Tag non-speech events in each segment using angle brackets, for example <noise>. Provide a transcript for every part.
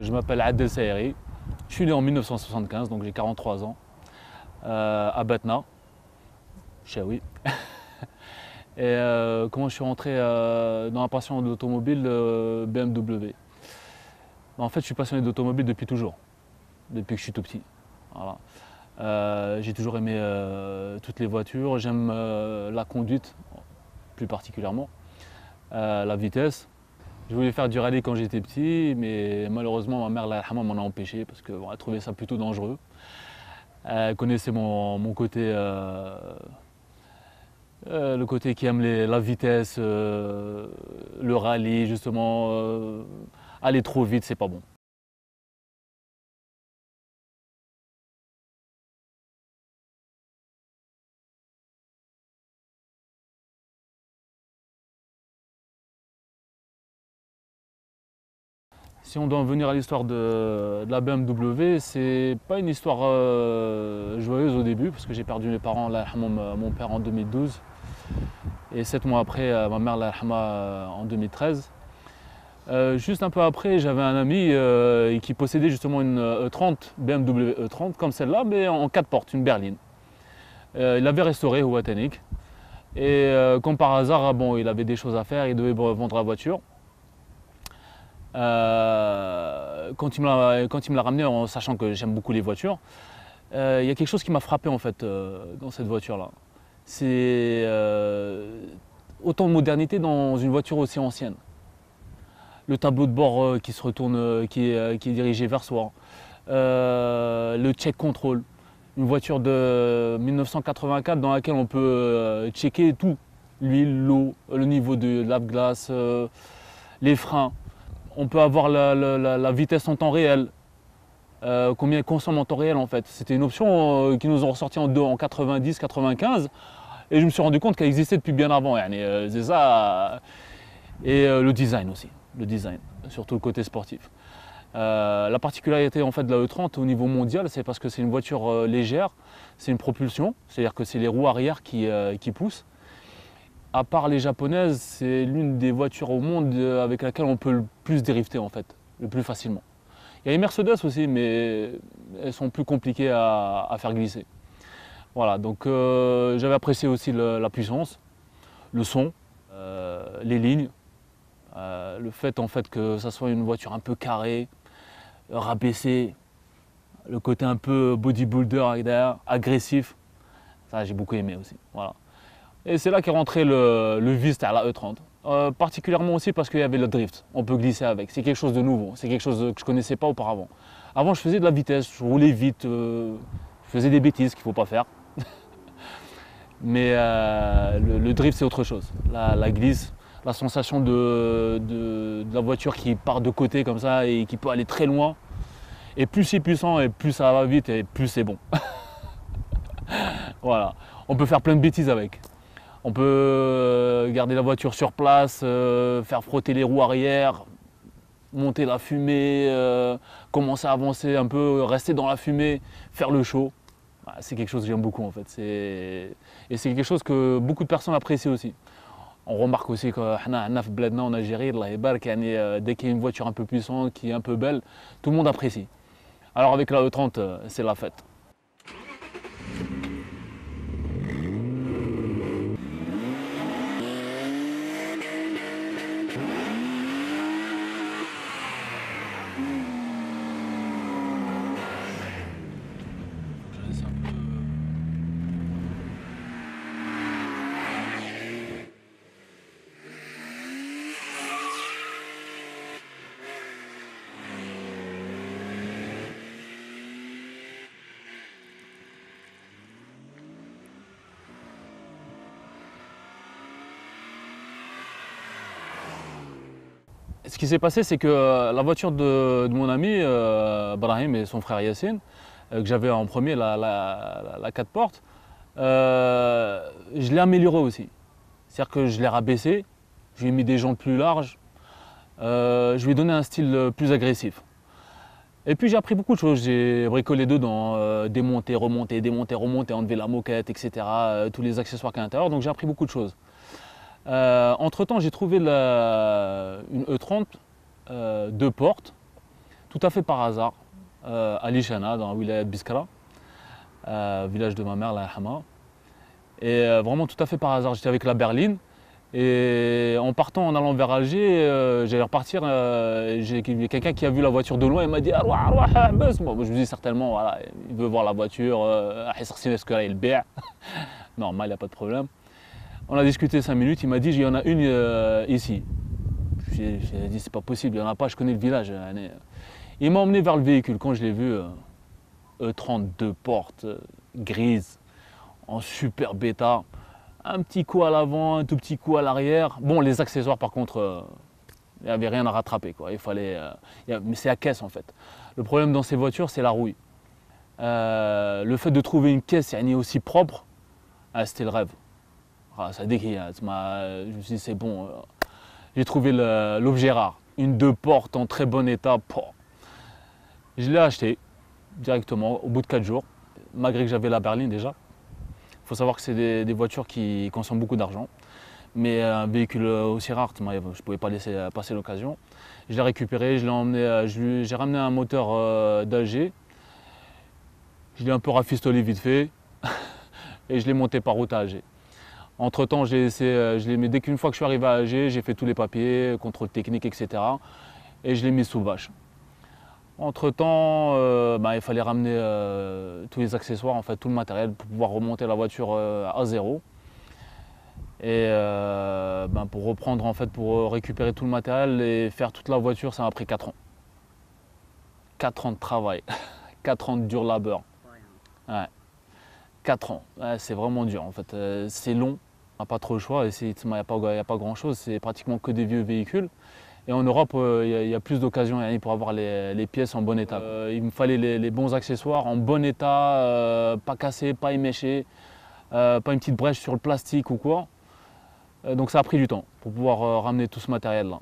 Je m'appelle Adel Saeri. Je suis né en 1975, donc j'ai 43 ans, euh, à Batna, oui. <laughs> Et euh, comment je suis rentré euh, dans la passion de l'automobile BMW bah, En fait, je suis passionné d'automobile depuis toujours, depuis que je suis tout petit. j'ai toujours aimé toutes les voitures, j'aime la conduite plus particulièrement, la vitesse. Je voulais faire du rallye quand j'étais petit, mais malheureusement, ma mère m'en a empêché parce qu'elle a trouvé ça plutôt dangereux. Elle connaissait mon, côté, euh, euh, le côté qui aime la vitesse, euh, le rallye, justement. aller trop vite, c'est pas bon. Si on doit en venir à l'histoire de, la BMW, c'est pas une histoire euh, joyeuse au début, parce que j'ai perdu mes parents, mon, père en 2012, et sept mois après, euh, ma mère euh, en 2013. juste un peu après, j'avais un ami qui possédait justement une E30, BMW E30, comme celle-là, mais en quatre portes, une berline. il l'avait restaurée au Watanik. Et comme par hasard, bon, il avait des choses à faire, il devait vendre la voiture. Euh, quand il me l'a ramené en sachant que j'aime beaucoup les voitures, euh, il y a quelque chose qui m'a frappé en fait euh, dans cette voiture-là. C'est autant de modernité dans une voiture aussi ancienne. Le tableau de bord qui se retourne, qui est, dirigé vers soi. le check control. Une voiture de 1984 dans laquelle on peut checker tout. L'huile, l'eau, le niveau de lave-glace, les freins on peut avoir la, vitesse en temps réel, euh, combien elle consomme en temps réel en fait? C'était une option euh, qui nous ont ressorti en, en 90, 95 et je me suis rendu compte qu'elle existait depuis bien avant. Euh, c'est ça. Et le design aussi, le design, surtout le côté sportif. la particularité en fait de la E30 au niveau mondial, c'est parce que c'est une voiture légère, c'est une propulsion, c'est-à-dire que c'est les roues arrière qui poussent à part les japonaises, c'est l'une des voitures au monde euh, avec laquelle on peut le plus drifter en fait, le plus facilement. Il y a les Mercedes aussi, mais elles sont plus compliquées à, faire glisser. Voilà, donc euh, j'avais apprécié aussi la puissance, le son, euh, les lignes, le fait en fait que ça soit une voiture un peu carrée, rabaissée, le côté un peu bodybuilder derrière, agressif, ça j'ai beaucoup aimé aussi. Voilà. Et c'est là qu'est rentré le, le à la E30. Euh, particulièrement aussi parce qu'il y avait le drift, on peut glisser avec. C'est quelque chose de nouveau, c'est quelque chose que je ne connaissais pas auparavant. Avant, je faisais de la vitesse, je roulais vite, euh, je faisais des bêtises qu'il ne faut pas faire. <laughs> Mais euh, le, drift, c'est autre chose. La, glisse, la sensation de, de, la voiture qui part de côté comme ça et qui peut aller très loin. Et plus c'est puissant et plus ça va vite et plus c'est bon. <laughs> voilà, on peut faire plein de bêtises avec. On peut euh, garder la voiture sur place, euh, faire frotter les roues arrière, monter la fumée, euh, commencer à avancer un peu, rester dans la fumée, faire le show. C'est quelque chose que j'aime beaucoup en fait. Et c'est quelque chose que beaucoup de personnes apprécient aussi. On remarque aussi que en Algérie, dès qu'il y a une voiture un peu puissante, qui est un peu belle, tout le monde apprécie. Alors avec la E30, c'est la fête. Ce qui s'est passé, c'est que euh, la voiture de, mon ami euh, Brahim et son frère Yassine, euh, que j'avais en premier, la, la, 4 portes, je l'ai améliorée aussi. C'est-à-dire que je l'ai rabaissée, je lui ai mis des jantes plus larges, je lui ai donné un style plus agressif. Et puis j'ai appris beaucoup de choses, j'ai bricolé dedans, démonter, remonter, démonter, remonter, enlever la moquette, etc., tous les accessoires qu'il y a à l'intérieur, donc j'ai appris beaucoup de choses. Euh, entre temps, j'ai trouvé une E30 euh, deux portes, tout à fait par hasard, à Lishana, dans la wilaya de Biskra, village de ma mère, la Hama. Et vraiment tout à fait par hasard, j'étais avec la berline. Et en partant, en allant vers Alger, euh, j'allais repartir. Euh, j'ai quelqu'un qui a vu la voiture de loin et m'a dit Arwa, arwa, Moi, je me dis certainement, voilà, il veut voir la voiture, euh, est-ce que là, il <laughs> Normal, il n'y a pas de problème. On a discuté cinq minutes, il m'a dit il y en a une ici. J'ai dit c'est pas possible, il n'y en a pas, je connais le village. Il m'a emmené vers le véhicule. Quand je l'ai vu, E32 portes, grise, en super bêta un petit coup à l'avant, un tout petit coup à l'arrière. Bon, les accessoires, par contre, euh, il n'y avait rien à rattraper. Il fallait, euh, mais c'est à caisse en fait. Le problème dans ces voitures, c'est la rouille. Euh, le fait de trouver une caisse aussi propre, ah, c'était le rêve. Ah, ça décrit. Hein. je me suis dit, c'est bon. J'ai trouvé l'objet rare. Une deux portes en très bon état. Je l'ai acheté directement au bout de quatre jours, malgré que j'avais la berline déjà. Il faut savoir que c'est des, voitures qui consomment beaucoup d'argent. Mais un véhicule aussi rare, je ne pouvais pas laisser passer l'occasion. Je l'ai récupéré, je l'ai euh, j'ai ramené un moteur euh, d'Alger. Je l'ai un peu rafistolé vite fait <laughs> et je l'ai monté par route à Alger. Entre temps, je l'ai euh, je mis dès qu'une fois que je suis arrivé à Alger, j'ai fait tous les papiers, contrôle technique, etc. Et je l'ai mis sous vache. Entre-temps, euh, bah, il fallait ramener euh, tous les accessoires, en fait, tout le matériel pour pouvoir remonter la voiture à zéro. Et bah, pour reprendre, en fait, pour récupérer tout le matériel et faire toute la voiture, ça m'a pris 4 ans. 4 ans de travail, <laughs> 4 ans de dur labeur. Ouais. 4 ans, c'est vraiment dur en fait. c'est long, on n'a pas trop le choix, il n'y a, a, pas grand chose, c'est pratiquement que des vieux véhicules. Et en Europe, euh, il y, a plus d'occasions pour avoir les, pièces en bon état. Euh, il me fallait les, bons accessoires en bon état, euh, pas cassés, pas éméchés, pas une petite brèche sur le plastique ou quoi. donc ça a pris du temps pour pouvoir ramener tout ce matériel-là.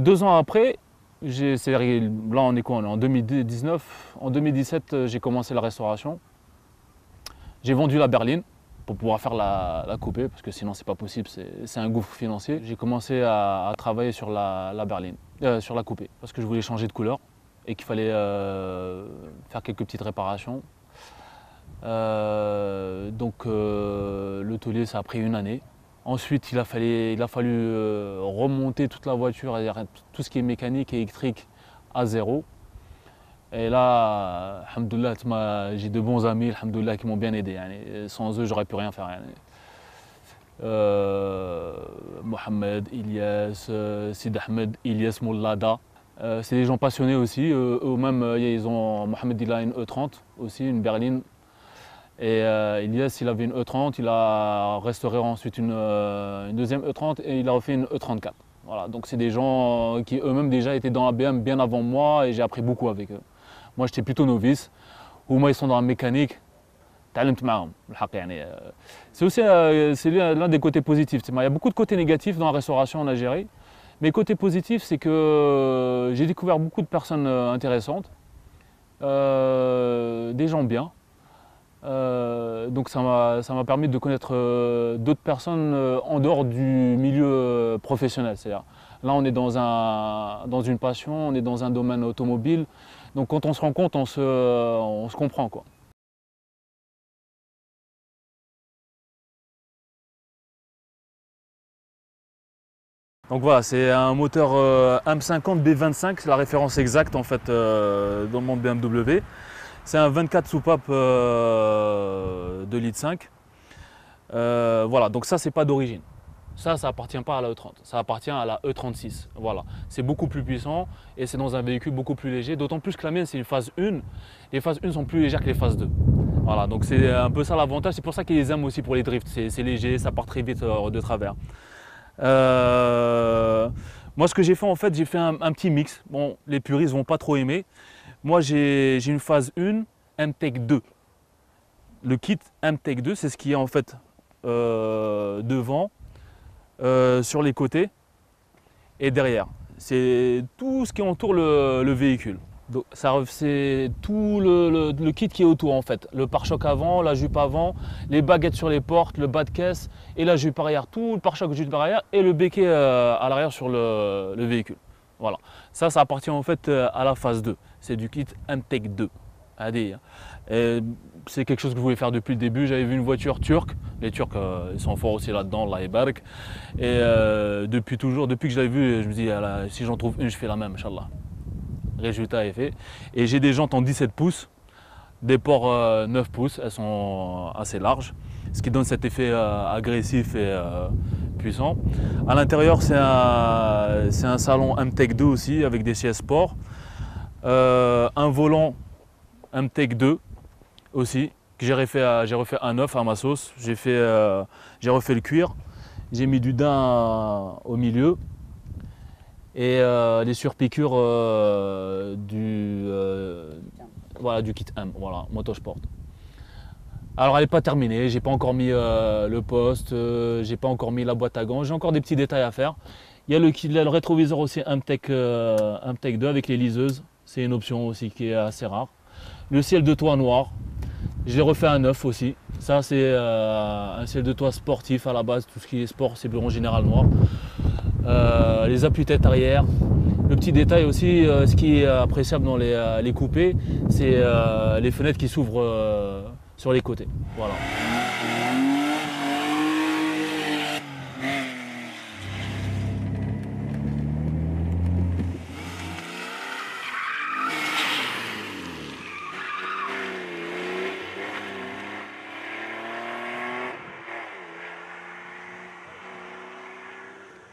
deux ans après, là on est quoi En 2019, en 2017, j'ai commencé la restauration. J'ai vendu la berline pour pouvoir faire la, coupée, parce que sinon c'est pas possible, c'est un gouffre financier. J'ai commencé à, travailler sur la, berline, euh, sur la coupée, parce que je voulais changer de couleur et qu'il fallait euh, faire quelques petites réparations. Euh, donc le taulier ça a pris une année. Ensuite il a, fallu, il a fallu remonter toute la voiture, tout ce qui est mécanique et électrique à zéro. Et là, j'ai de bons amis qui m'ont bien aidé. Sans eux, j'aurais pu rien faire. Euh, Mohamed, Ilyas, euh, Sid Ahmed, Ilyas Mollada. Euh, c'est des gens passionnés aussi. Eux-mêmes, ils ont Mohamed il a une E30 aussi, une berline. Et Ilyas, il avait une E30, il a restauré ensuite une, une, deuxième E30 et il a refait une E34. Voilà, donc c'est des gens qui eux-mêmes déjà étaient dans la BM bien avant moi et j'ai appris beaucoup avec eux. Moi, j'étais plutôt novice. Ou moi, ils sont dans la mécanique. C'est aussi euh, l'un des côtés positifs. Il y a beaucoup de côtés négatifs dans la restauration en Algérie. Mais côté positif, c'est que euh, j'ai découvert beaucoup de personnes euh, intéressantes, des gens bien. donc ça m'a permis de connaître d'autres personnes en dehors du milieu professionnel. Là, on est dans, un, dans une passion, on est dans un domaine automobile. Donc quand on se rend compte, on se, comprend. Quoi. Donc voilà, c'est un moteur euh, M50 B25, c'est la référence exacte en fait euh, dans mon BMW. C'est un 24 soupapes euh, de litre 5. voilà, donc ça c'est pas d'origine. Ça, ça appartient pas à la E30, ça appartient à la E36. Voilà, c'est beaucoup plus puissant et c'est dans un véhicule beaucoup plus léger. D'autant plus que la mienne, c'est une phase 1. Les phases 1 sont plus légères que les phases 2. Voilà, donc c'est un peu ça l'avantage. C'est pour ça qu'ils les aiment aussi pour les drifts. C'est léger, ça part très vite euh, de travers. Euh, moi, ce que j'ai fait, en fait, j'ai fait un, petit mix. Bon, les puristes vont pas trop aimer. Moi, j'ai une phase 1, MTEC 2. Le kit MTEC 2, c'est ce qui est en fait euh, devant euh, sur les côtés et derrière. C'est tout ce qui entoure le, véhicule. C'est tout le, kit qui est autour en fait. Le pare-choc avant, la jupe avant, les baguettes sur les portes, le bas de caisse et la jupe arrière. Tout le pare-choc jupe arrière et le béquet euh, à l'arrière sur le, véhicule. Voilà. Ça, ça appartient en fait euh, à la phase 2. C'est du kit MTEC 2. C'est quelque chose que je voulais faire depuis le début. J'avais vu une voiture turque. Les Turcs, euh, ils sont forts aussi là-dedans, la Eberg. Et euh, depuis toujours, depuis que je l'avais vu, je me dis, si j'en trouve une, je fais la même, Inch'Allah. Résultat est fait. Et j'ai des jantes en 17 pouces, des ports 9 pouces, elles sont assez larges, ce qui donne cet effet agressif et puissant. À l'intérieur, c'est un, salon MTEC 2 aussi avec des sièges sport. Euh, un volant MTEC 2 aussi, j'ai refait, j'ai refait un neuf à ma sauce. Euh, j'ai refait le cuir. J'ai mis du daim au milieu. Et euh, les surpiqûres du, voilà, du kit M, voilà, Motosport. Alors elle n'est pas terminée, j'ai pas encore mis euh, le poste, euh, j'ai pas encore mis la boîte à gants, j'ai encore des petits détails à faire. Il y a le, rétroviseur aussi Imtech, euh, 2 avec les liseuses, c'est une option aussi qui est assez rare. Le ciel de toit noir, j'ai refait un neuf aussi. Ça c'est euh, un ciel de toit sportif à la base, tout ce qui est sport c'est en général noir. les appuis-têtes arrière, le petit détail aussi, ce qui est appréciable dans les, les coupés, c'est les fenêtres qui s'ouvrent sur les côtés. Voilà.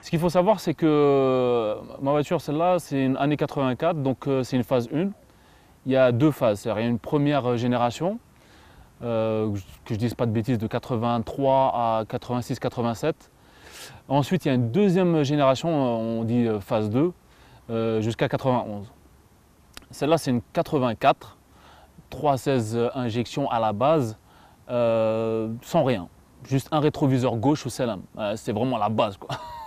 Ce qu'il faut savoir, c'est que ma voiture, celle-là, c'est une année 84, donc euh, c'est une phase 1. Il y a deux phases. Il y a une première génération euh, que je dise pas de bêtises, de 83 à 86-87. Ensuite, il y a une deuxième génération, on dit euh, phase 2, euh, jusqu'à 91. Celle-là, c'est une 84, 316 injections à la base, sans rien. Juste un rétroviseur gauche ou celle c'est vraiment la base.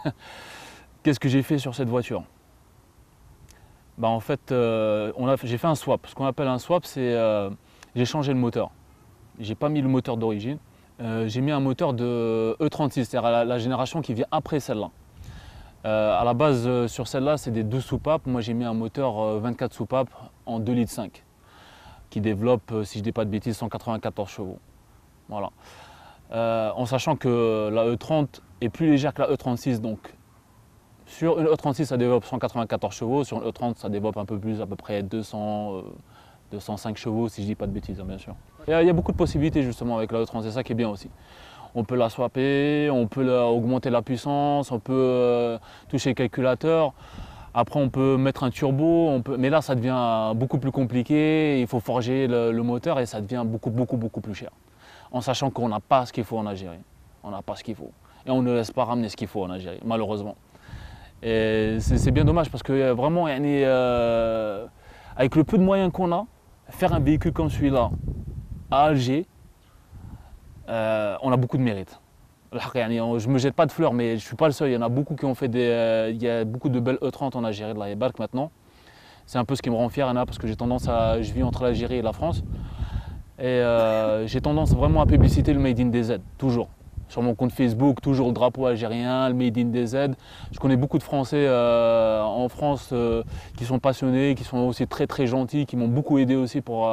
<laughs> Qu'est-ce que j'ai fait sur cette voiture? Bah, En fait, j'ai fait un swap. Ce qu'on appelle un swap, c'est j'ai changé le moteur j'ai pas mis le moteur d'origine. Euh, j'ai mis un moteur de E36, c'est-à-dire la, génération qui vient après celle-là. Euh, à la base, euh, sur celle-là, c'est des 12 soupapes. Moi, j'ai mis un moteur 24 soupapes en 2 litres 5 qui développe, si je ne dis pas de bêtises, 194 chevaux. Voilà. En sachant que la E30 est plus légère que la E36, donc sur une E36, ça développe 194 chevaux, sur une E30, ça développe un peu plus, à peu près 200, 205 chevaux, si je ne dis pas de bêtises, hein, bien sûr. Il y, a, beaucoup de possibilités justement avec la E30, c'est ça qui est bien aussi. On peut la swapper, on peut augmenter la puissance, on peut euh, toucher le calculateur. Après, on peut mettre un turbo, on peut... mais là, ça devient beaucoup plus compliqué. Il faut forger le, moteur et ça devient beaucoup, beaucoup, beaucoup plus cher. En sachant qu'on n'a pas ce qu'il faut en Algérie. On n'a pas ce qu'il faut. Et on ne laisse pas ramener ce qu'il faut en Algérie, malheureusement. Et c'est bien dommage parce que euh, vraiment, euh, avec le peu de moyens qu'on a, faire un véhicule comme celui-là à Alger, euh, on a beaucoup de mérite. Je ne me jette pas de fleurs, mais je ne suis pas le seul. Il y en a beaucoup qui ont fait des. Il y a beaucoup de belles E30 en Algérie, de la Ebark maintenant. C'est un peu ce qui me rend fier, Anna, parce que j'ai tendance à. Je vis entre l'Algérie et la France. Et euh, j'ai tendance vraiment à publiciter le Made in DZ, toujours. Sur mon compte Facebook, toujours le drapeau algérien, le Made in DZ. Je connais beaucoup de Français en France qui sont passionnés, qui sont aussi très très gentils, qui m'ont beaucoup aidé aussi pour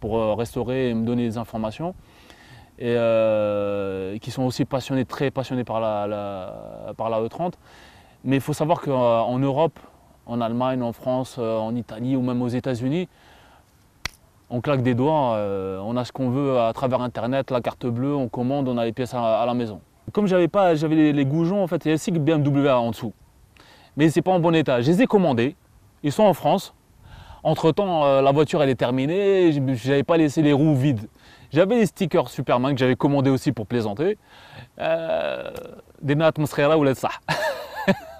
pour euh, restaurer et me donner des informations. Et euh, qui sont aussi passionnés, très passionnés par la, par la E30. Mais il faut savoir qu'en Europe, en Allemagne, en France, euh, en Italie ou même aux États-Unis, on claque des doigts, on a ce qu'on veut à travers Internet, la carte bleue, on commande, on a les pièces à, la maison. Comme j'avais pas, j'avais les, goujons, en fait, il y a aussi BMW en dessous. Mais c'est pas en bon état. Je les ai commandés, ils sont en France, entre-temps, euh, la voiture elle est terminée, je n'avais pas laissé les roues vides. J'avais des stickers Superman que j'avais commandés aussi pour plaisanter. Euh, des nattes ou ça. <laughs>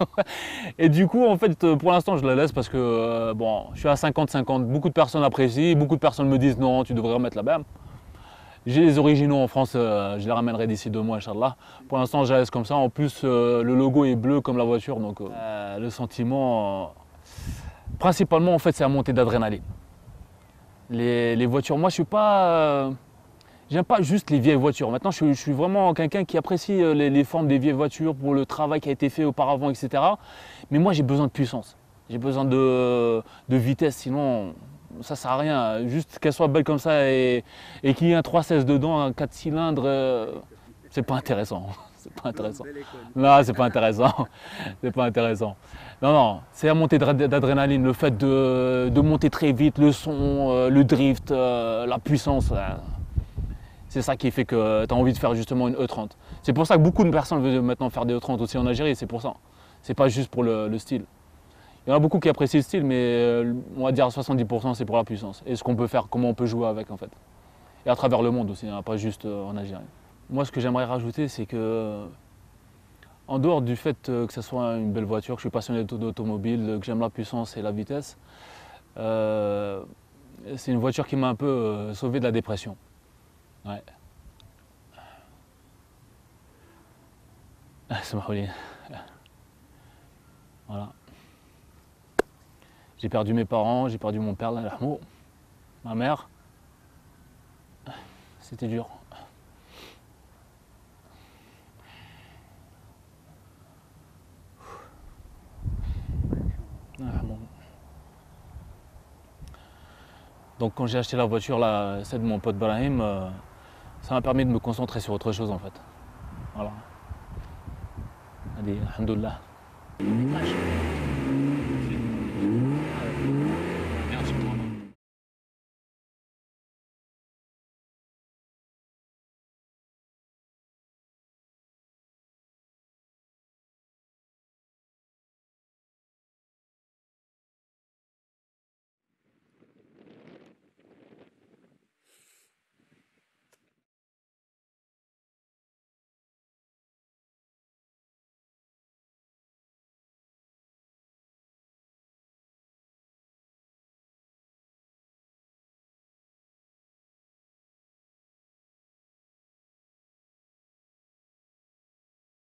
<laughs> Et du coup, en fait, pour l'instant, je la laisse parce que euh, bon, je suis à 50-50. Beaucoup de personnes apprécient, beaucoup de personnes me disent non, tu devrais remettre la BAM. J'ai les originaux en France, je les ramènerai d'ici deux mois, Inch'Allah. Pour l'instant, je la laisse comme ça. En plus, le logo est bleu comme la voiture, donc le sentiment Principalement, en fait, c'est la montée d'adrénaline. Les, voitures, moi, je suis pas. J'aime pas juste les vieilles voitures. Maintenant, je, suis vraiment quelqu'un qui apprécie euh, les, formes des vieilles voitures pour le travail qui a été fait auparavant, etc. Mais moi, j'ai besoin de puissance. J'ai besoin de, de vitesse, sinon ça sert à rien. Juste qu'elle soit belle comme ça et, et qu'il y ait un 316 dedans, un 4 cylindres, euh, c'est pas intéressant. <laughs> C'est pas intéressant. Non, c'est pas intéressant. <laughs> c'est pas intéressant. Non, non, c'est la montée d'adrénaline, le fait de, de, monter très vite, le son, euh, le drift, la puissance. C'est ça qui fait que tu as envie de faire justement une E30. C'est pour ça que beaucoup de personnes veulent maintenant faire des E30 aussi en Algérie, c'est pour ça. C'est pas juste pour le style. Il y en a beaucoup qui apprécient le style, mais euh, on va dire 70% c'est pour la puissance. Et ce qu'on peut faire, comment on peut jouer avec en fait. Et à travers le monde aussi, hein, pas juste euh, en Algérie. Moi ce que j'aimerais rajouter c'est que en dehors du fait euh, que ce soit une belle voiture, que je suis passionné d'automobile, que j'aime la puissance et la vitesse, c'est une voiture qui m'a un peu sauvé de la dépression. Ouais. C'est ma Voilà. J'ai perdu mes parents, j'ai perdu mon père, ma mère. C'était dur. Ah, Donc quand j'ai acheté la voiture, là, celle de mon pote Brahim, euh, ça m'a permis de me concentrer sur autre chose en fait. Voilà. Allez, alhamdoulilah.